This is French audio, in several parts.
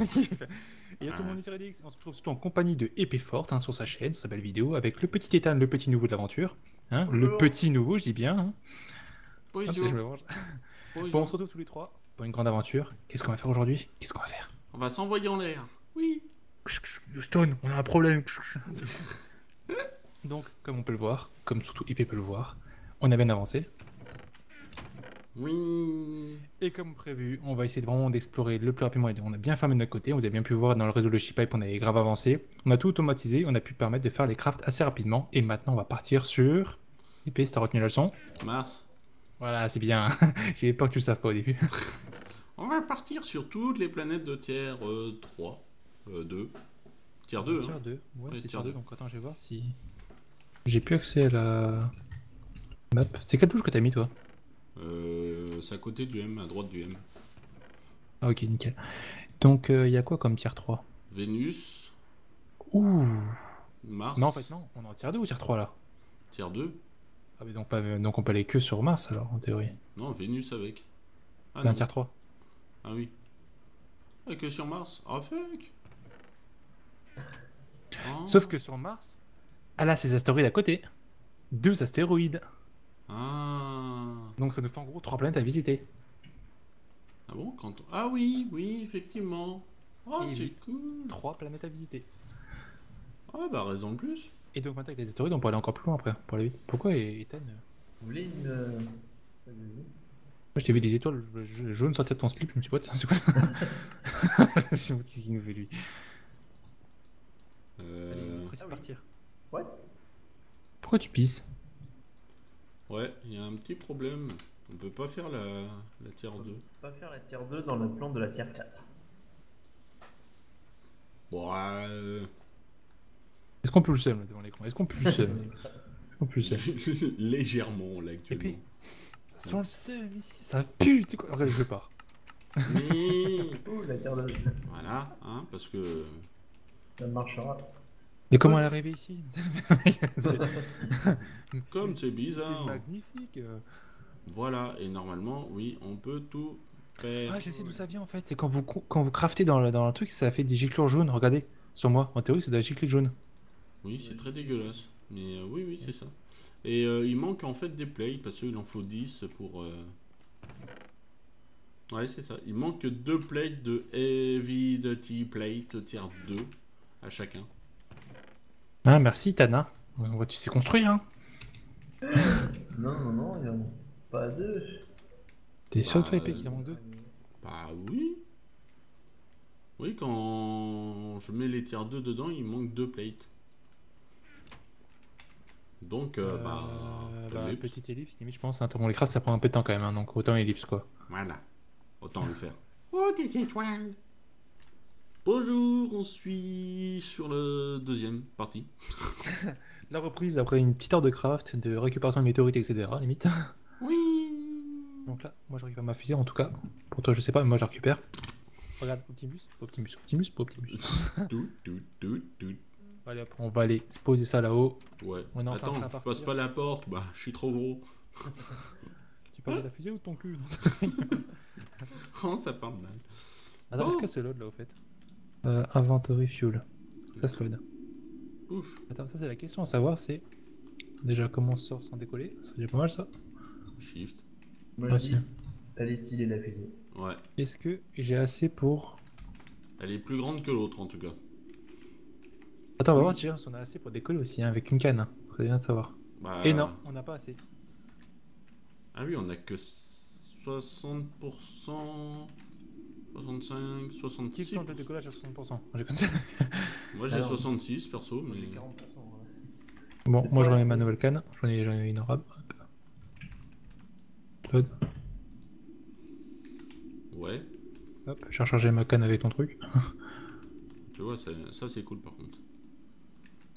Et tout le monde on se retrouve surtout en compagnie de Épée Forte hein, sur sa chaîne, sa belle vidéo, avec le petit Ethan, le petit nouveau de l'aventure. Hein, le petit nouveau, je dis bien. Hein. Bonjour. Bon, on se retrouve tous les trois pour une grande aventure. Qu'est-ce qu'on va faire aujourd'hui? Qu'est-ce qu'on va faire? On va s'envoyer en l'air. Oui. Stone, on a un problème. Donc, comme on peut le voir, comme surtout Épée peut le voir, on a bien avancé. Oui. Et comme prévu, on va essayer de vraiment d'explorer le plus rapidement. On a bien fermé de notre côté. Vous avez bien pu voir dans le réseau de Shipipe, on avait grave avancé. On a tout automatisé. On a pu permettre de faire les crafts assez rapidement. Et maintenant, on va partir sur. Épée, si t'as retenu la leçon. Mars. Voilà, c'est bien. J'ai peur que tu le saves pas au début. on va partir sur toutes les planètes de tiers 3, 2. Tiers 2. Tiers 2. Ouais, c'est tiers 2. Donc attends, je vais voir si. J'ai plus accès à la map. C'est quelle touche que t'as mis toi? Euh, c'est à côté du M, à droite du M. Ah ok, nickel. Donc il euh, y a quoi comme tier 3 Vénus. Ouh Mars. Non, en fait, non. On est en tier 2 ou tier 3 là? Tier 2 Ah, mais donc, pas, donc on peut aller que sur Mars alors, en théorie. Non, Vénus avec. Ah, un tier 3. Ah oui. Et que sur Mars Ah, fuck Sauf que sur Mars, elle a ses astéroïdes à côté. Deux astéroïdes. Ah. Donc ça nous fait en gros trois planètes à visiter. Ah bon quand Ah oui, oui, effectivement. Oh, c'est cool. Trois planètes à visiter. Ah bah raison de plus. Et donc maintenant avec les astéroïdes, on peut aller encore plus loin après, pour aller vite. Pourquoi Ethan euh Vous voulez une... Euh, Moi je t'ai vu des étoiles jaunes sortir de ton slip, je me suis dit, c'est quoi Je sais pas ce qu'il nous fait lui. Euh... Allez, on ah partir. What? Pourquoi tu pisses? Ouais, il y a un petit problème. On peut pas faire la, la tier 2. On peut pas faire la tier 2 dans le plan de la tier 4. Bon, euh... Est-ce qu'on peut le seum devant l'écran? Est-ce qu'on peut le seum? Est-ce qu'on seum? Légèrement là actuellement. Et puis, sans le seum ici, ça pue tu sais quoi? Regarde, je pars. Mais... Ouh, la tier 2. Voilà, hein, parce que... Ça marchera. Mais comment elle est arrivée ici Comme c'est bizarre. C'est magnifique. Voilà, et normalement, oui, on peut tout faire. Ah, je sais d'où ça vient en fait. C'est quand vous, quand vous craftez dans le, dans le truc, ça fait des giclures jaunes. Regardez, sur moi. En théorie, c'est de la giclure jaune. Oui, c'est très dégueulasse. Mais euh, oui, oui, c'est ça. Et euh, il manque en fait des plates parce qu'il en faut 10 pour. Euh, ouais, c'est ça. Il manque deux plates de Heavy Duty Plate tier 2 à chacun. Ah, merci Tana. Tu sais construire, hein Non, non, non, il n'y en a pas deux. T'es sûr, toi, Épée, qu'il en manque deux? Bah oui. Oui, quand je mets les tiers 2 dedans, il manque deux plates. Donc, euh, bah, euh, bah petite ellipse, limite, je pense. Hein, bon, l'écrase, ça prend un peu de temps quand même, hein, donc autant ellipse, quoi. Voilà, autant le faire. Oh, des étoiles Bonjour, on suit sur le deuxième partie. La reprise après une petite heure de craft, de récupération de météorites, etc. Limite. Oui. Donc là, moi je récupère ma fusée en tout cas. Pour toi, je sais pas, mais moi je récupère. Regarde, Optimus, Optimus, Optimus, Optimus. tout, tout, tout, tout. Allez, hop, on va aller se poser ça là-haut. Ouais. Attends, je passe pas la porte, bah je suis trop gros. tu parles de la fusée ou de ton cul? Oh, ça parle mal. Attends, est-ce que c'est l'autre là au fait? Euh, inventory fuel. Ça se load. Ouf. Attends, ça c'est la question à savoir, c'est déjà comment on sort sans décoller. C'est déjà pas mal ça. Shift. Moi je dis, elle est stylée la fusée. Ouais. Est-ce que j'ai assez pour... Elle est plus grande que l'autre en tout cas. Attends, on va voir si on a assez pour décoller aussi, hein, avec une canne. Hein. Ce serait bien de savoir. Bah... Et non, on n'a pas assez. Ah oui, on a que 60%... 65, 66. Qui de décollage à 60% Moi j'ai 66 perso, mais. Bon, moi je remets ma nouvelle canne. J'en ai, ai une arabe. Ouais. Hop, j'ai rechargé ma canne avec ton truc. tu vois, ça c'est cool par contre.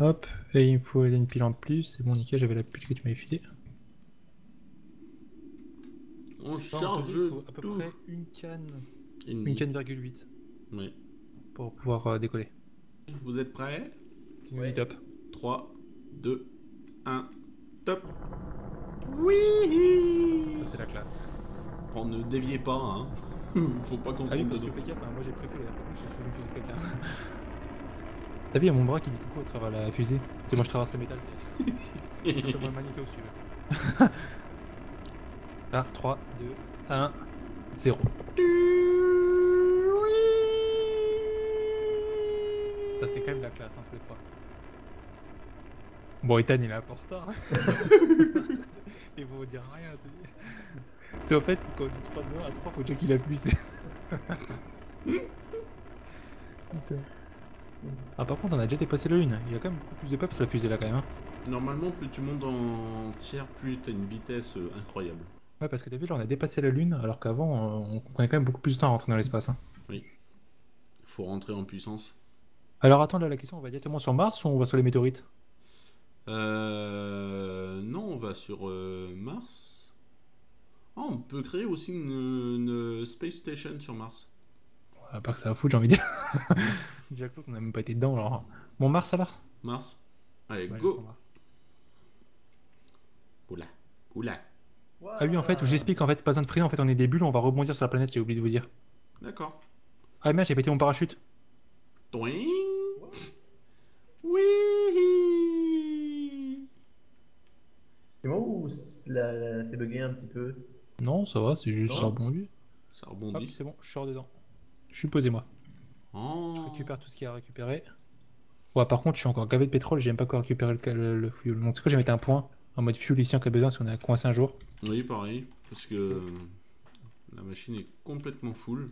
Hop, et il me faut une pile en plus. C'est bon, nickel, j'avais la pile que tu m'avais filée. On charge. à peu près une canne une, une 4,8. Oui. Pour pouvoir euh, décoller. Vous êtes prêts Oui, top. 3, 2, 1, top Oui C'est la classe. On ne déviez pas, hein. Faut pas qu'on Ah oui, tombe parce que dedans. fais gaffe, hein, moi j'ai préféré, hein, je suis sous une fusée quelqu'un. T'as vu, il y a mon bras qui dit coucou à travers la fusée. Tu sais, moi je traverse le métal, tu sais. Comme un magnéto si tu veux. Là, 3, 2, 1, 0. Ça c'est quand même la classe, hein, tous les trois. Bon, Ethan il est retard. Ils vont vous dire rien, tu sais. Tu sais, en fait, quand on dit 3 2 1 à 3, faut déjà qu'il appuie. Putain. Ah, par contre, on a déjà dépassé la lune. Il y a quand même beaucoup plus de peps la fusée là quand même. hein. Normalement, plus tu montes en tiers, plus t'as une vitesse euh, incroyable. Ouais, parce que t'as vu, là on a dépassé la lune, alors qu'avant euh, on prenait quand même beaucoup plus de temps à rentrer dans l'espace. hein. Faut rentrer en puissance. Alors attends, là la question, on va directement sur Mars ou on va sur les météorites? Euh... Non, on va sur euh, Mars. Ah, on peut créer aussi une, une space station sur Mars. À part que ça va foutre, j'ai envie de dire. Déjà l'autre, on n'a même pas été dedans alors. Bon, Mars alors? Mars. Allez, Ouais, je go prends Mars. Oula, oula. Ah oui, en fait, je vous explique, en fait, pas besoin de freiner, en fait, on est des bulles, on va rebondir sur la planète, j'ai oublié de vous dire. D'accord. Ah merde, j'ai pété mon parachute. Toing. Oui C'est moi ou c'est la- la- c'est bugué un petit peu? Non, ça va, c'est juste ça rebondit. Ça rebondit. c'est bon, je sors dedans. Je suis posé moi. Je Oh. récupère tout ce qu'il y a à récupérer. Ouais, par contre, je suis encore gavé de pétrole, j'aime pas quoi récupérer le, le, le fuel. Donc, c'est quoi, j'ai mettre un point en mode fuel ici en cas de besoin, parce qu'on a coincé un jour. Oui, pareil. Parce que la machine est complètement full.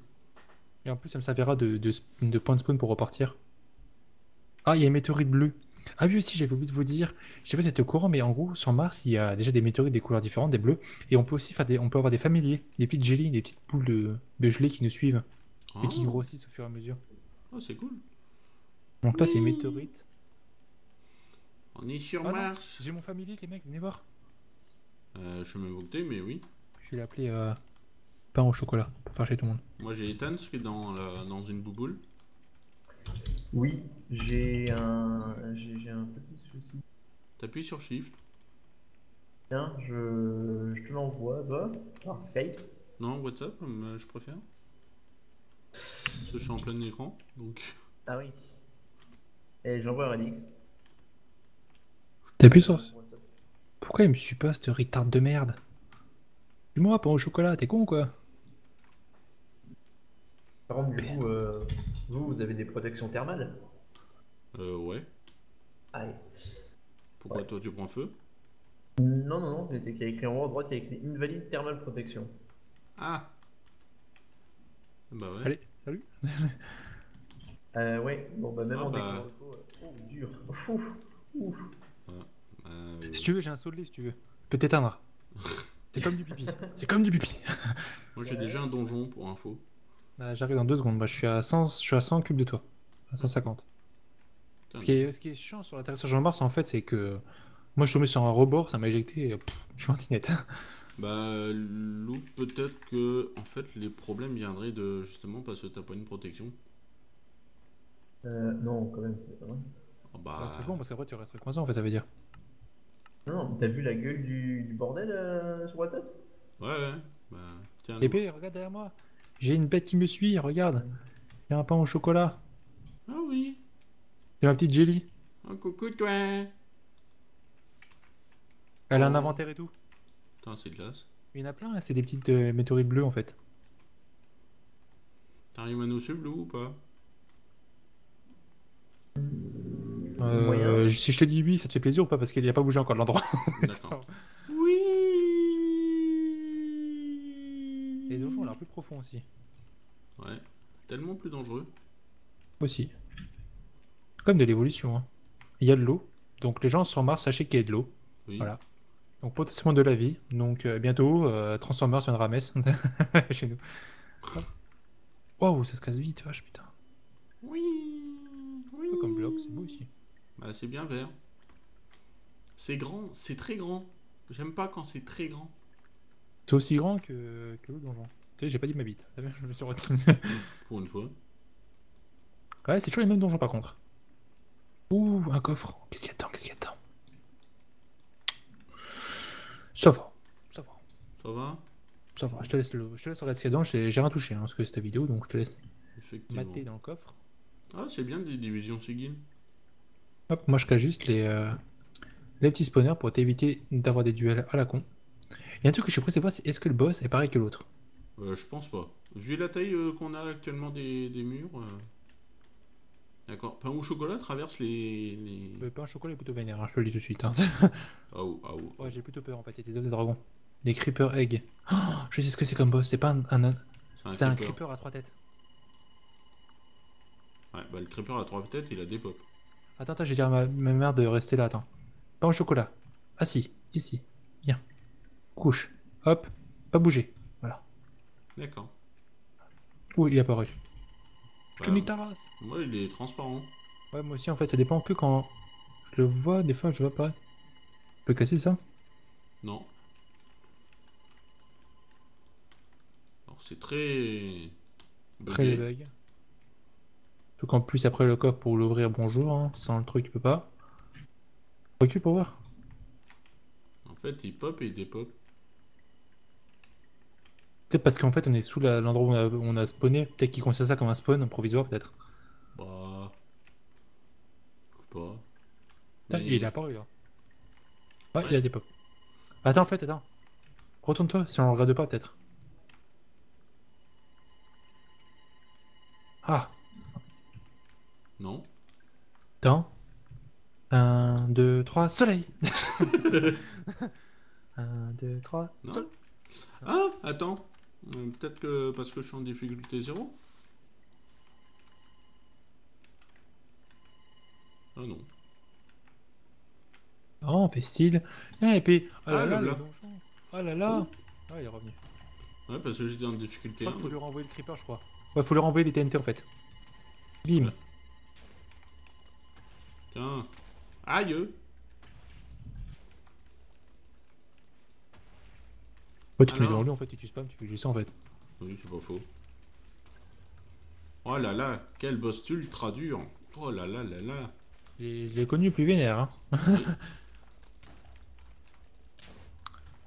Et en plus, ça me servira de, de, de point de spawn pour repartir. Ah, il y a une météorite bleue. Ah oui, aussi, j'avais oublié de vous dire. Je sais pas si c'était au courant, mais en gros, sur Mars, il y a déjà des météorites des couleurs différentes, des bleus. Et on peut aussi faire des, on peut avoir des familiers, des petites jellies, des petites poules de, de gelée qui nous suivent et qui Ah. grossissent au fur et à mesure. Ah, c'est cool. Donc là, c'est une météorite. On est sur Ah. Mars. J'ai mon familier, les mecs, venez voir. Euh, je me moquais, mais oui. Je vais l'appeler euh, pain au chocolat pour faire chez tout le monde. Moi, j'ai Ethan qui est dans, la- dans une bouboule. Oui, j'ai un, j'ai j'ai un petit souci. T'appuies sur Shift. Tiens, je, je te l'envoie, va, par Skype. Non, WhatsApp, je préfère. Parce que je suis en plein écran, donc... Ah oui. Et j'envoie à Radix. T'appuies sur. Pourquoi il me suit pas, ce retard de merde? Dis-moi, pain au chocolat, t'es con ou quoi? Par contre, du coup, euh, vous, vous avez des protections thermales Euh, ouais. Allez. Pourquoi Ouais. toi tu prends feu? Non, non, non, mais c'est qu'il y a écrit en haut à droite, il y a écrit invalide thermal protection. Ah Bah ouais. Allez, salut Euh, ouais, bon, bah, même Ah en bah. décor auto, euh, oh, dur. Ouf, ouf. Euh, Si tu veux, j'ai un saut de lait si tu veux. Peut t'éteindre. C'est comme du pipi. C'est comme du pipi. Moi j'ai déjà un donjon pour info. Bah, J'arrive dans deux secondes. Bah, je, suis à 100, je suis à 100 cubes de toi. À 150. Putain, Ce qui est, ce qui est chiant sur l'atterrissage en Mars, en fait, c'est que moi je suis tombé sur un rebord, ça m'a éjecté. et, pff, je suis anti-net. Bah Lou, peut-être que en fait les problèmes viendraient de justement parce que t'as pas une protection. Euh, non, quand même, c'est pas vrai. Ah bah, Ah, c'est bon, parce qu'après tu resterais coincé, en fait, ça veut dire. Non, t'as vu la gueule du, du bordel euh, sur WhatsApp? Ouais, ouais. Bah, tiens. Épée, regarde derrière moi. J'ai une bête qui me suit, regarde. Il y a un pain au chocolat. Ah oui. C'est ma petite Jelly. Un coucou toi. Elle a un Oh. inventaire et tout. Putain, c'est classe. Il y en a plein, hein, c'est des petites euh, météorites bleues en fait. T'arrives à nous suivre Lou ou pas? Euh, si je te dis oui, ça te fait plaisir ou pas? Parce qu'il n'y a pas bougé encore de l'endroit. D'accord. Oui. Les donjons ont l'air plus profonds aussi. Ouais. Tellement plus dangereux. Aussi. Comme de l'évolution. hein. Il y a de l'eau. Donc les gens sur Mars, sachez qu'il y a de l'eau. Oui. Voilà. Donc potentiellement de la vie. Donc euh, bientôt, euh, Transformers viendra Metz. Chez nous. Waouh, ça se casse vite, vache, putain. Oui. Oui. Comme bloc, c'est beau aussi. Bah, c'est bien vert. C'est grand, c'est très grand. J'aime pas quand c'est très grand. C'est aussi grand que, que le donjon. Tu sais, j'ai pas dit ma bite. Je me suis retenu. Pour une fois. ouais, c'est toujours les mêmes donjons par contre. Ouh, un coffre. Qu'est-ce qu'il y a dedans? Qu'est-ce qu'il y a dedans? Ça va. Ça va. Ça va? Ça va, je te laisse, le... je te laisse regarder ce qu'il y a dedans. J'ai rien touché, hein, parce que c'est ta vidéo, donc je te laisse mater dans le coffre. Ah, c'est bien des divisions Sigil. Hop, moi je cache juste les, euh, les petits spawners pour t'éviter d'avoir des duels à la con. Il y a un truc que je suis pressé de voir, c'est est-ce que le boss est pareil que l'autre? Euh, je pense pas. Vu la taille euh, qu'on a actuellement des, des murs. euh, D'accord. Pain au chocolat traverse les. les... Le pain au chocolat est plutôt vénère, hein, je te le dis tout de suite. hein. Ah ou, ah ou. ouais, j'ai plutôt peur en fait, il y a des œufs de dragon. Des creeper egg. Oh, je sais ce que c'est comme boss, c'est pas un. un- C'est un creeper. creeper à trois têtes. Ouais, bah le creeper à trois têtes, il a des pop. Attends, attends, je vais dire à ma, ma mère de rester là, attends. Pain au chocolat. Assis, ici. Bien. Couche. Hop. Pas bouger. D'accord. Ouh, il est apparu. Je te Bah, nique ta race. moi, il est transparent. Ouais, moi aussi, en fait, ça dépend que quand je le vois, des fois, je vois pas. Je peux casser ça? Non. Alors, c'est très. Très bugué. bug. Surtout qu'en plus, après le coffre pour l'ouvrir, bonjour. hein, Sans le truc, tu peux pas. Recule pour voir? En fait, il pop et il dépop. Peut-être parce qu'en fait, on est sous l'endroit où on a, où on a spawné. Peut-être qu'ils considèrent ça comme un spawn provisoire, peut-être. Bah. Je sais pas. Putain, Mais- Il est apparu là. Ouais, il a des pop. Attends, en fait, attends. Retourne-toi, si on le regarde pas, peut-être. Ah, Non. attends. 1, 2, 3, soleil 1, 2, 3, Non. soleil Ah, attends. Euh, Peut-être que parce que je suis en difficulté 0 Ah non. Oh, on fait style. Ah, et puis, oh là Ah, là. Oh là là. Ah, il est revenu. Ouais, parce que j'étais en Je difficulté crois 1. qu'il faut lui renvoyer le creeper, je crois. Ouais, faut lui renvoyer les TNT en fait. Bim. Tiens. Aïe Ouais, tu te mets dans lui en fait, et tu spams, tu fais juste ça en fait. Oui, c'est pas faux. Oh là là, quel boss ultra dur Oh là là là là Je l'ai- connu plus vénère. Hein.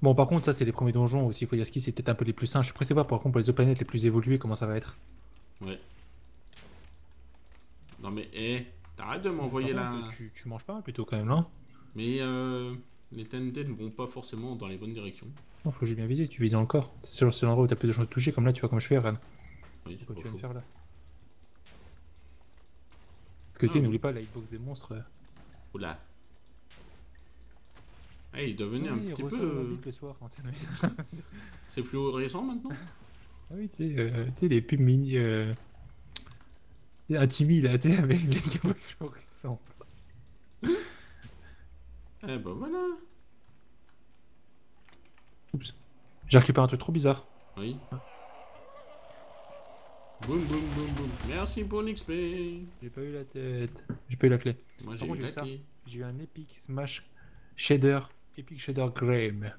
bon, par contre, ça, c'est les premiers donjons aussi. Faut dire ce qui, c'est peut-être un peu les plus simples. Je suis pressé de voir par contre pour les autres planètes les plus évoluées comment ça va être. Ouais. Non mais, hé, t'arrêtes de m'envoyer là. contre, tu, tu manges pas plutôt quand même là. Mais euh, les TNT ne vont pas forcément dans les bonnes directions. Non, faut que j'ai bien visé, tu vises dans le corps. C'est l'endroit où t'as plus de chances de toucher, comme là, tu vois, comme je fais, Ren. Oui, c'est tu vas me faire là? Parce que tu sais, Ah, n'oublie pas la hitbox des monstres. euh. Oula. Ah, il devenait un Oui, petit reçois peu... euh, Morbid le soir. quand c'est- C'est fluorescent maintenant? Ah oui, tu sais, euh, tu sais, les pubs mini. Euh... Un Timmy là, tu sais, avec les gammes fluorescentes. Eh ben voilà Oups. J'ai récupéré un truc trop bizarre. Oui. Boum boum boum boum. Merci pour l'XP J'ai pas eu la tête. J'ai pas eu la clé. Moi j'ai eu la clé. J'ai eu un Epic Smash Shader. Epic Shader Graham.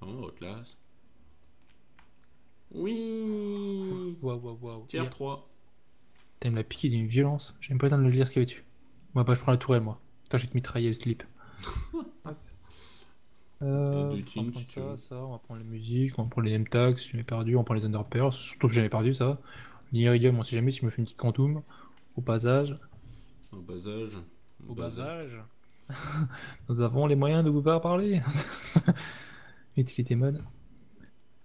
Oh, classe. Oui Waouh, waouh, waouh. Tier Et- 3. Putain, il me l'a piqué d'une violence. J'ai même pas le temps de le lire ce qu'il y avait dessus. Moi, bah, je prends la tourelle, moi. Putain, je vais te mitrailler le slip. Euh, deux on va si ça, ça, on va prendre la musique, on va prendre les name tags, si je l'ai perdu, on prend les underpairs, surtout que j'en ai perdu ça. L'Iridium, on sait jamais si je me fais une petite quantum. Au passage, Au bas âge. au bas bas âge. âge, nous avons les moyens de vous faire parler. Utilité mode.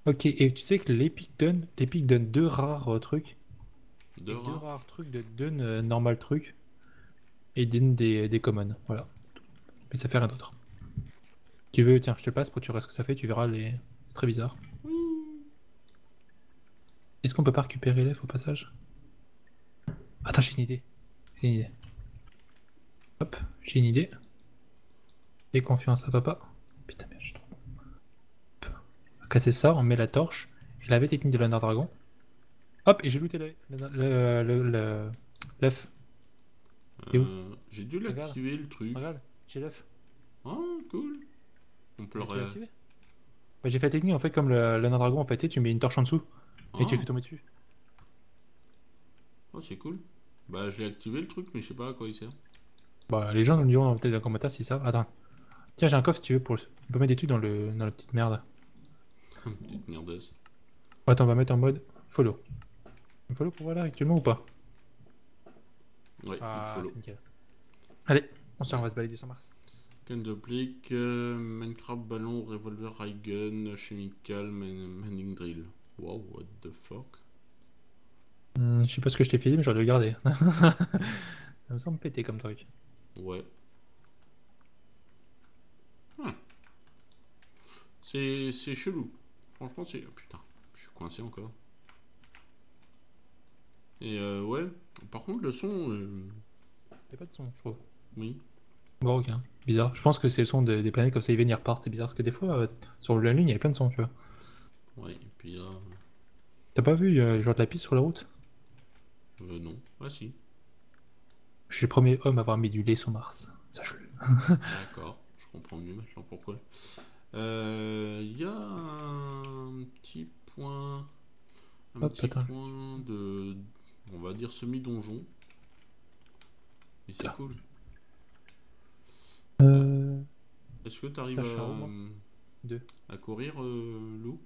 Ok, et tu sais que l'Epic donne, l'Epic donne deux rares euh, trucs. Deux deux rares. trucs de donne euh, normal truc et donne des, des commons. Voilà, ça fait rien d'autre. Tu veux, tiens, je te passe pour que tu verras ce que ça fait, tu verras les. C'est très bizarre. Est-ce qu'on peut pas récupérer l'F au passage? Attends, j'ai une idée. J'ai une idée. Hop, j'ai une idée. Fais confiance à papa. Putain, merde, je. On va casser ça, on met la torche. Et la technique de l'Under Dragon. Hop, et j'ai looté le- le- le- le- le- l'œuf. Euh, J'ai dû l'activer le truc. Regarde, j'ai l'œuf. Oh, cool. On peut le Bah, j'ai fait la technique en fait comme le Dragon en fait, tu sais, tu mets une torche en dessous et tu le fais tomber dessus. Oh, c'est cool. Bah, j'ai activé le truc, mais je sais pas à quoi il sert. Bah, les gens nous diront peut-être dans les commentaires si ça. Attends. Tiens, j'ai un coffre si tu veux pour. On peut mettre des trucs dans, le... dans la petite merde. Petite merdeuse. Attends, on va mettre en mode follow. Follow pour voir là actuellement ou pas? Ouais, Ah, follow. c'est nickel. Allez, on on va se balader sur Mars. Gun de plique, euh, Minecraft, ballon, revolver, high gun, chemical, mining drill. Wow, what the fuck? Hmm, je sais pas ce que je t'ai fait, mais j'aurais dû le garder. Ça me semble pété comme truc. Ouais. Hmm. C'est chelou. Franchement, c'est. oh, putain, je suis coincé encore. Et euh, ouais, par contre, le son. euh, Y'a pas de son, je trouve. oui. Bon, ok. Bizarre. Je pense que c'est le son de- des planètes comme ça, ils viennent, ils repartent. C'est bizarre parce que des fois, euh, sur la Lune, il y avait plein de sons, tu vois. Ouais, et puis là. T'as pas vu euh, le joueur de la piste sur la route? euh, non. Ah si. Je suis le premier homme à avoir mis du lait sur Mars. Sache-le. D'accord, je comprends mieux maintenant pourquoi. Euh, Il y a un petit point. Un Hop, petit attends. point de. On va dire semi-donjon. Et c'est cool. Euh... Est-ce que tu arrives T'as à, Deux. courir, euh, Lou?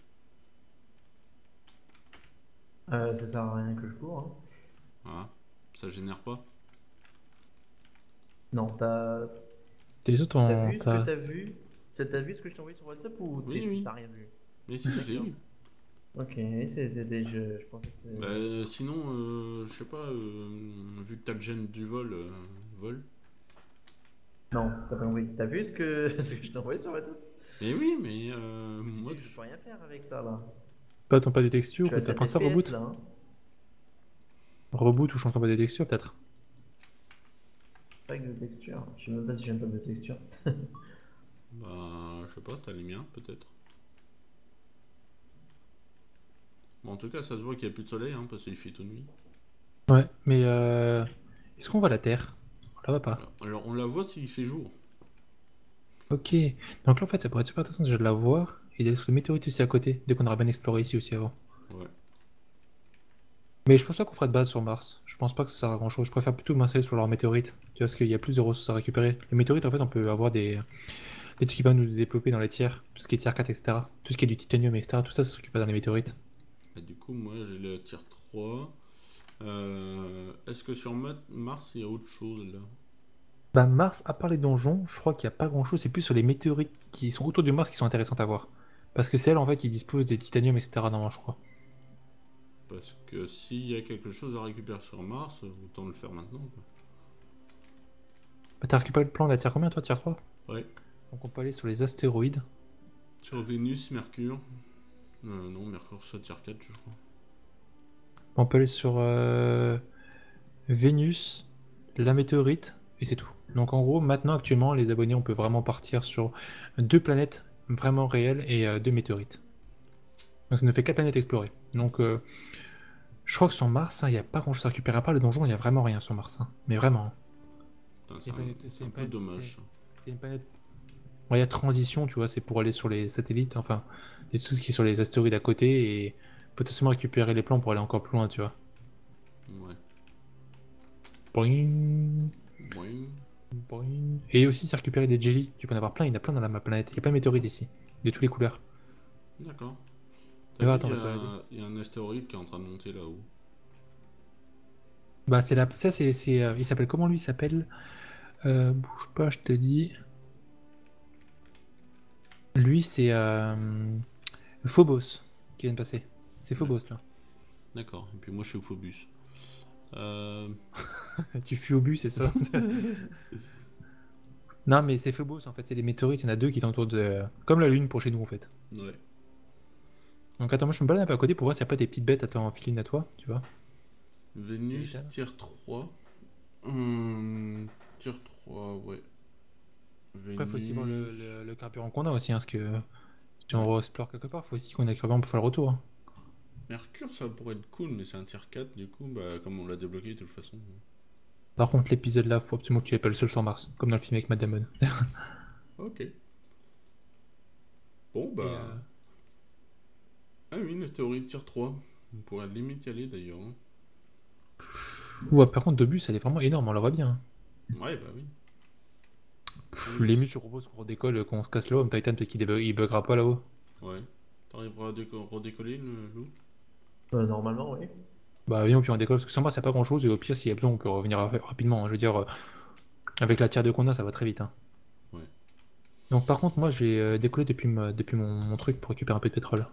Euh, ça sert à rien que je cours. Hein. Ah, ça génère pas? Non, t'as T'es autres, t'as on... vu ce que t'as- t'as vu? T'as t'as vu ce que je t'ai envoyé sur WhatsApp ou Oui, oui. t'as rien vu? Mais si, je l'ai eu. Ok, c'est- c'était. Je, je pensais que. Bah, sinon, euh, je sais pas, euh, vu que t'as le gène du vol, euh, vol. Non, t'as pas compris. T'as vu ce que, ce que je t'ai envoyé sur WhatsApp? Mais oui, mais euh, moi, Je peux rien faire avec ça là. Pas ton pas des textures, t'as 7 pensé à FPS, reboot là. hein. Reboot ou change ton pas des textures, peut-être Pas que de texture. Je sais même pas si j'aime pas de texture. bah, je sais pas, t'as les miens peut-être. Bon, en tout cas, ça se voit qu'il y a plus de soleil, hein, parce qu'il fait toute nuit. Ouais, mais euh... Est-ce qu'on va à la Terre? La va pas. Alors, on la voit s'il fait jour. Ok. Donc là, en fait, ça pourrait être super intéressant déjà de la voir et d'aller sur le météorite aussi à côté, dès qu'on aura bien exploré ici aussi avant. Ouais. Mais je pense pas qu'on fera de base sur Mars. Je pense pas que ça sert à grand chose. Je préfère plutôt m'installer sur leur météorite. Tu vois, parce qu'il y a plus de ressources à récupérer. Les météorites, en fait, on peut avoir des, des trucs qui vont nous développer dans les tiers. Tout ce qui est tiers 4, etc. Tout ce qui est du titanium, etc. Tout ça, ça se récupère dans les météorites. Bah, du coup, moi, j'ai le tier 3. Euh, Est-ce que sur Ma- Mars, il y a autre chose là? Bah, Mars, à part les donjons, je crois qu'il n'y a pas grand chose. C'est plus sur les météorites qui sont autour de Mars qui sont intéressantes à voir. Parce que c'est elles, en fait, qui disposent des titanium, etc. Normalement, je crois. Parce que s'il y a quelque chose à récupérer sur Mars, autant le faire maintenant. quoi. Bah, t'as récupéré le plan de la Terre combien, toi, tiers 3 Ouais. Donc, on peut aller sur les astéroïdes. Sur Vénus, Mercure. Euh, non, Mercure, c'est tier 4, je crois. On peut aller sur euh, Vénus, la météorite, et c'est tout. Donc en gros, maintenant, actuellement, les abonnés, on peut vraiment partir sur deux planètes vraiment réelles et euh, deux météorites. Donc ça nous fait quatre planètes explorées. Donc euh, je crois que sur Mars, hein, il n'y a pas grand chose à récupérer. À part le donjon, il n'y a vraiment rien sur Mars. hein. Mais vraiment. hein. C'est un, peu dommage. C'est une planète. Bon, il y a transition, tu vois, c'est pour aller sur les satellites, enfin, et tout ce qui est sur les astéroïdes à côté et potentiellement récupérer les plans pour aller encore plus loin, tu vois. Ouais. Boing. Boing. Et aussi, c'est récupérer des jellies. Tu peux en avoir plein, il y en a plein dans la ma planète. Il y a plein de météorites ici, de toutes les couleurs. D'accord. Il y, a- il y a un astéroïde qui est en train de monter là-haut. Bah, c'est la... ça, c'est. c'est, euh, Il s'appelle comment lui Il s'appelle. Euh, bouge pas, je te dis. Lui, c'est. euh, Phobos qui vient de passer. C'est Phobos là. D'accord. Et puis moi, je suis au Phobus. Euh, tu fuis au but, c'est ça? Non, mais c'est Phobos en fait, c'est des météorites, il y en a deux qui de. Comme la Lune pour chez nous en fait. ouais. Donc attends, moi je me balade un peu à côté pour voir s'il n'y a pas des petites bêtes à t'en filine à toi, tu vois. Vénus, tier 3. Hum, tier 3, ouais. Après, faut aussi voir le, Vénus. le- le carburant qu'on a aussi, hein, parce que si on explore quelque part, faut aussi qu'on ait le carburant pour faire le retour. hein. Mercure, ça pourrait être cool, mais c'est un tier 4, du coup, bah, comme on l'a débloqué de toute façon. Par contre, l'épisode là, faut absolument que tu l'appelles seul sur Mars, comme dans le film avec Matt Damon. Ok. Bon, bah. Euh, Ah oui, une astéroïde tier 3. On pourrait limite y aller d'ailleurs. hein. Ouais, par contre, Dobus, elle est vraiment énorme, on la voit bien. hein. Ouais, bah oui. Pff, les murs, je propose qu'on redécolle, qu'on se casse là-haut, Titan, peut-être qu'il buggera pas là-haut. Ouais. T'arriveras à déco- redécoller le loup? Euh, normalement, oui. Bah viens, au pire on décolle, parce que sans moi c'est pas grand chose, et au pire s'il y a besoin on peut revenir ra- rapidement. hein. Je veux dire, euh, avec la tire de qu'on a, ça va très vite. hein. Ouais. Donc par contre moi je vais euh, décoller depuis, ma- depuis mon, mon truc pour récupérer un peu de pétrole.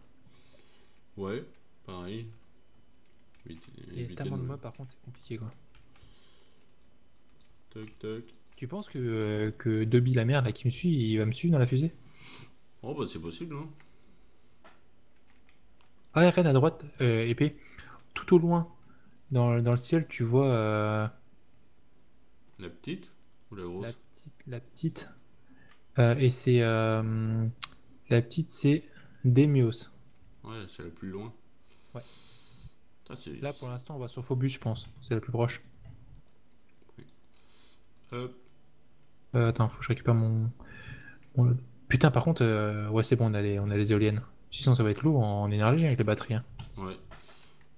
Ouais, pareil. Éviter- Et éviter tellement de mobs par contre c'est compliqué quoi. Toc toc. Tu penses que, euh, que Dobby la merde là qui me suit, il va me suivre dans la fusée? Oh bah c'est possible, hein. Ah regarde à droite, euh, épée. Tout au loin, dans, dans le ciel, tu vois euh, La petite ou la grosse? La petite. La petite. Euh, et c'est. la petite, c'est Demios. Ouais, c'est la plus loin. Ouais. Ah. Là, pour l'instant, on va sur Phobus, je pense. C'est la plus proche. Hop. Euh, attends, faut que je récupère mon. mon- Putain, par contre, ouais, c'est bon, on a les, on a les éoliennes. Sinon, ça va être lourd en énergie avec les batteries. hein. Ouais.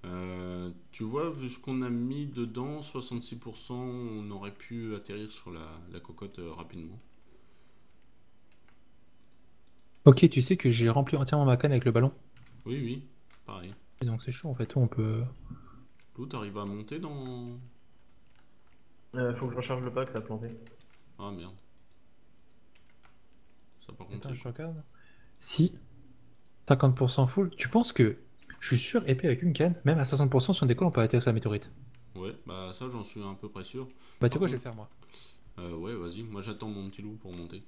Euh, tu vois, vu ce qu'on a mis dedans, 66%, on aurait pu atterrir sur la, la cocotte euh, rapidement. Ok, tu sais que j'ai rempli entièrement ma canne avec le ballon. Oui, oui, pareil. Et donc, c'est chaud en fait. On peut. L'autre t'arrives à monter dans... Euh, faut que je recharge le pack, ça a planté. Ah merde. Ça par contre, Attends, c'est je regarde. Si 50% full, tu penses que je suis sûr, épée avec une canne, même à 60% si on décolle, on peut atterrir sur la météorite? Ouais, bah ça j'en suis un peu près sûr. Bah, tu sais quoi, je vais le faire moi. Euh, ouais, vas-y, moi j'attends mon petit loup pour monter.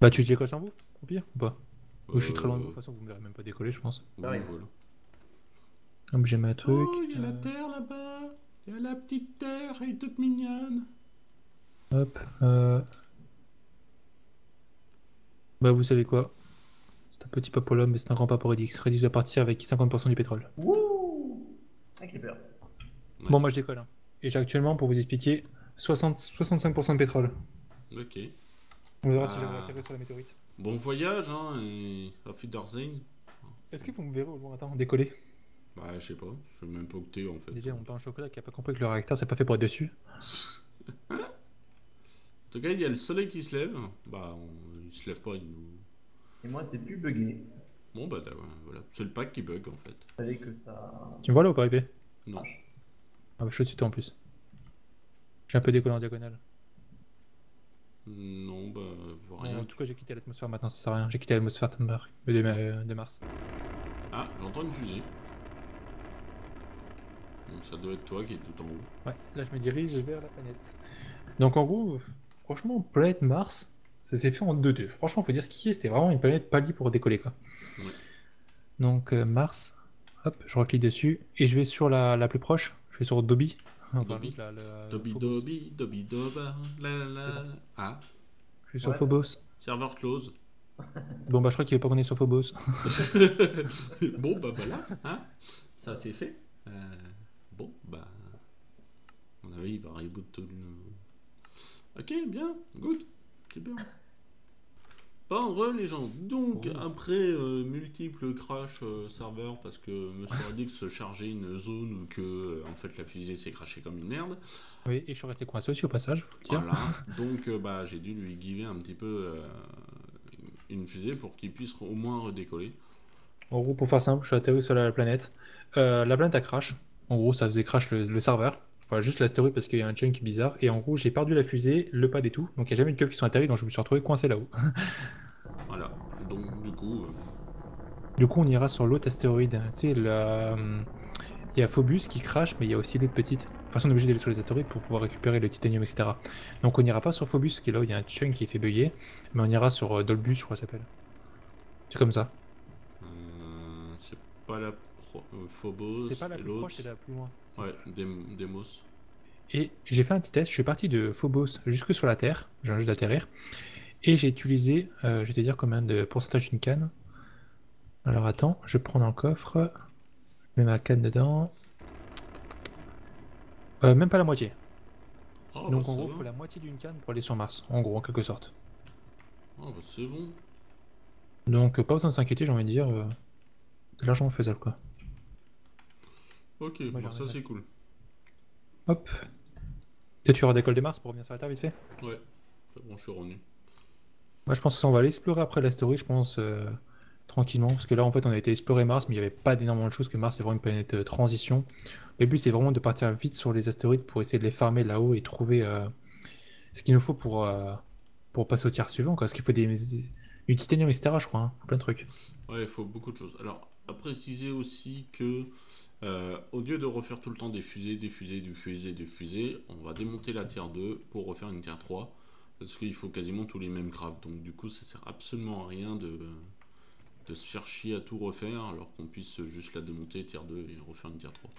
Bah, tu décolles sans vous, au pire, ou pas? Ou je suis très loin de vous, de Euh, toute façon, vous me verrez même pas décoller, je pense. Ah oui. voilà. Hop, j'ai ma truc. Oh, il y a la euh, terre là-bas Il y a la petite terre, elle est toute mignonne Hop. euh, Bah, vous savez quoi? C'est un petit pas pour l'homme, mais c'est un grand pas pour Redix. Redix doit partir avec 50% du pétrole. Wouh Un. Ouais. Bon, moi je décolle. hein. Et j'ai actuellement, pour vous expliquer, 60... 65% de pétrole. Ok. On verra si Ah. j'arrive à atterrir sur la météorite. Bon voyage, hein, et à. Est-ce que vous me verrez au loin? Attends, décoller Bah, je sais pas, je sais même pas où t'es en fait. Déjà, mon pain au chocolat qui a pas compris que le réacteur c'est pas fait pour être dessus. En tout cas, il y a le soleil qui se lève. Bah, on- il se lève pas, il nous. Et moi, c'est plus bugué. Bon, bah, voilà. C'est le pack qui bug en fait. Fallait que ça. Tu me vois là ou pas, épée Non. Ah bah je suis au-dessus de toi en plus. J'ai un peu décollé en diagonale. Non, bah, je vois rien. en tout cas, j'ai quitté l'atmosphère maintenant, ça sert à rien. J'ai quitté l'atmosphère de, Mar- de, de- de Mars. Ah, j'entends une fusée. Donc, ça doit être toi qui est tout en haut. Ouais, là je me dirige vers la planète. Donc en gros, franchement, planète Mars, ça s'est fait en 2-2. Franchement, faut dire ce qui est, c'était vraiment une planète pas libre pour décoller quoi. Ouais. Donc euh, Mars, hop, je reclique dessus et je vais sur la, la plus proche. Je vais sur Dobby. Dobby. la- la- Dobby. Dobby, Dobby Doba, la la. Ah, Je suis sur Ouais. Phobos. serveur close. Bon bah je crois qu'il veut pas qu'on est sur Phobos. bon, bah voilà, hein. Ça c'est fait. Euh, bon, bah. À mon avis, il va reboot tout le. Ok, bien, good, super. Bon, re les gens. Donc, après euh, multiples crash euh, serveurs parce que Monsieur Radix se chargeait une zone ou que euh, en fait la fusée s'est crashée comme une merde. Oui, et je suis resté coincé aussi au passage. dire. Voilà. Donc, euh, bah, j'ai dû lui giver un petit peu une fusée pour qu'il puisse au moins redécoller. En gros, pour faire simple, je suis atterri sur la planète. La planète a crash. En gros, ça faisait crash le, le serveur. Enfin, juste l'astéroïde parce qu'il y a un chunk bizarre. Et en gros, j'ai perdu la fusée, le pad et tout. Donc, il n'y a jamais eu de keufs qui sont atterris. Donc, je me suis retrouvé coincé là-haut. Voilà. Donc, du coup, euh, Du coup, on ira sur l'autre astéroïde. Tu sais, la- il y a Phobus qui crash, mais il y a aussi l'autre petite. De toute façon, on est obligé d'aller sur les astéroïdes pour pouvoir récupérer le titanium, etc. Donc, on n'ira pas sur Phobus, qui est là où il y a un chunk qui est fait bugger. Mais on ira sur euh, Dolbus, je crois que ça s'appelle. C'est comme ça. euh, c'est pas la pro- euh, Phobos. C'est pas la et plus l'autre. proche, c'est la plus loin. Ouais, Dem- Demos. Et j'ai fait un petit test, je suis parti de Phobos jusque sur la Terre, j'ai envie d'atterrir, et j'ai utilisé, euh, je vais te dire combien de pourcentage d'une canne. Alors attends, je prends dans le coffre, je mets ma canne dedans. Euh, même pas la moitié. Ah, Donc bah, en gros, il faut la moitié d'une canne pour aller sur Mars, en gros, en quelque sorte. Ah, bah, c'est bon. Donc euh, pas besoin de s'inquiéter, j'ai envie de dire, euh, c'est largement faisable quoi. Ok, Moi, j'ai ça c'est cool. Hop. Peut-être tu redécolles de Mars pour revenir sur la Terre vite fait Ouais, bon, je suis revenu. Moi je pense qu'on va aller explorer après l'astéroïde, je pense. euh, tranquillement. Parce que là, en fait, on a été explorer Mars, mais il n'y avait pas d'énormément de choses, que Mars est vraiment une planète euh, transition. Le but, c'est vraiment de partir vite sur les astéroïdes pour essayer de les farmer là-haut et trouver euh, ce qu'il nous faut pour, euh, pour passer au tiers suivant. Quoi. Parce qu'il faut des, du titanium, etc., je crois. Hein. faut plein de trucs. Ouais, il faut beaucoup de choses. Alors, à préciser aussi que euh, au lieu de refaire tout le temps des fusées, des fusées, des fusées, des fusées, on va démonter la tier 2 pour refaire une tier 3. Parce qu'il faut quasiment tous les mêmes crafts. Donc du coup, ça sert absolument à rien de, de se faire chier à tout refaire alors qu'on puisse juste la démonter, tier 2 et refaire une tier 3.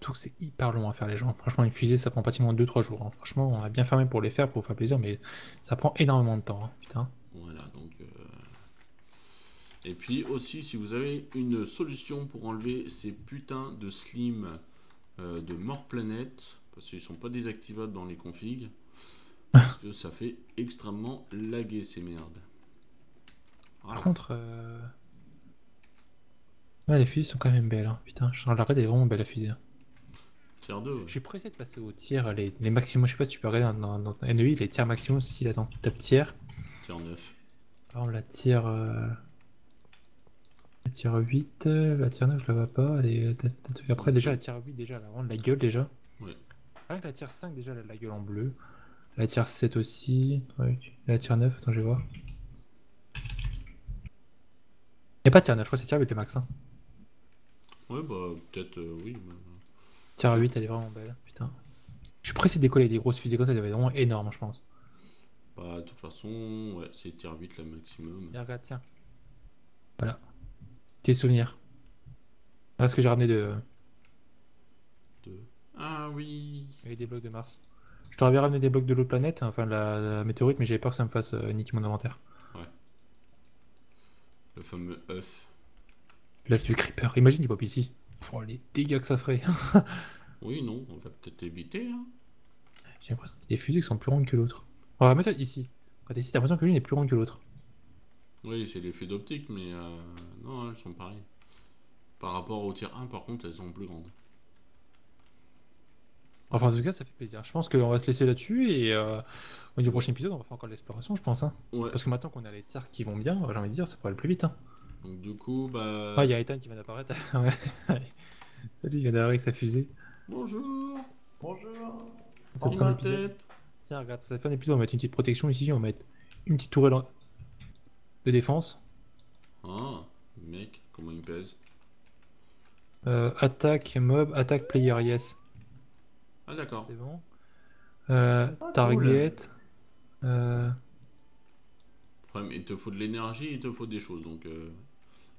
Tout c'est hyper long à faire les gens. Franchement, une fusée, ça prend pratiquement 2-3 jours. hein. Franchement, on a bien fermé pour les faire, pour faire plaisir, mais ça prend énormément de temps. hein. Putain. Voilà, donc. Et puis aussi, si vous avez une solution pour enlever ces putains de slim euh, de mort planète, parce qu'ils sont pas désactivables dans les configs, parce que ça fait extrêmement laguer ces merdes. Voilà. Par contre, euh... ouais, les fusées sont quand même belles. hein. Putain, je la regarde, elle est vraiment belle la fusée. Tier 2, ouais. Je suis pressé de passer au tiers, les, les maximums. Je sais pas si tu peux regarder dans, dans, dans NEI, les tiers maximum. Si, attends, top tiers. tier 9. Par exemple, la tiers. euh, La tiers 8, euh, la tiers 9, je la vois pas. Elle est... peut-être- peut-être- Après, déjà, la tiers 8, déjà, elle a vraiment de la gueule, déjà. Ouais. Rien que la tiers 5, déjà, elle a de la gueule en bleu. La tiers 7 aussi. Ouais. La tiers 9, attends, je vais voir. Y'a pas de tiers 9, je crois que c'est tiers 8 le max. Hein. Ouais, bah peut-être, euh, oui. bah, Tiers 8, elle est vraiment belle, putain. Je suis pressé de décoller des grosses fusées comme ça, ça va être vraiment énorme, je pense. bah, de toute façon, ouais, c'est tier 8 la maximum. Et regarde, tiens. Voilà. Tes souvenirs. Voilà ce que j'ai ramené de. De... Ah oui avec des blocs de Mars. Je t'aurais bien ramené des blocs de l'autre planète, enfin la, la météorite, mais j'avais peur que ça me fasse euh, niquer mon inventaire. Le fameux œuf. L'œuf du creeper. Imagine, il pop ici. Oh, les dégâts que ça ferait. Oui, non, on va peut-être éviter. Hein. J'ai l'impression qu'il y a des fusées qui sont plus rondes que l'autre. On va mettre ici. Quand ici, t'as l'impression que l'une est plus ronde que l'autre. Oui, c'est l'effet d'optique, mais euh, non, elles sont pareilles. Par rapport au tier 1, par contre, elles sont plus grandes. Enfin, en tout cas, ça fait plaisir. Je pense qu'on va se laisser là-dessus et euh, au niveau du prochain épisode, on va faire encore de l'exploration, je pense. Hein. Ouais, Parce que maintenant qu'on a les tiers qui vont bien, j'ai envie de dire, ça pourrait aller plus vite. Hein. donc du coup, bah. Ah, il y a Ethan qui vient d'apparaître. Ouais. Salut, il vient d'apparaître avec sa fusée. Bonjour Bonjour. Tête. Tiens, regarde, ça fait un épisode, on va mettre une petite protection ici, on va mettre une petite tourelle en- de défense. Ah, mec, comment il pèse Euh, attaque mob, attaque player, yes. Ah, d'accord. C'est bon. Euh, Ah, target. Euh, Problème, il te faut de l'énergie, il te faut des choses, donc. euh,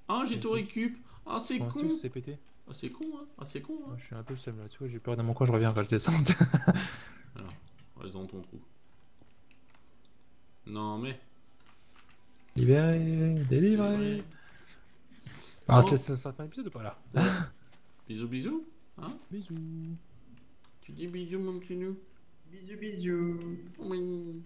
Ah, j'ai tout récup Ah, c'est bon, con c'est pété. Ah, c'est con, hein Ah, c'est con, hein Je suis un peu le seum là, tu vois, j'ai peur dans mon coin, je reviens quand je descends. Reste dans ton trou. Non, mais. Libéré, délivré. Ouais. Ah, Bon. ça, ça, un épisode ou pas là Bisous, bisous Hein Bisous. Tu dis bisous, mon petit nous Bisous bisous. Oui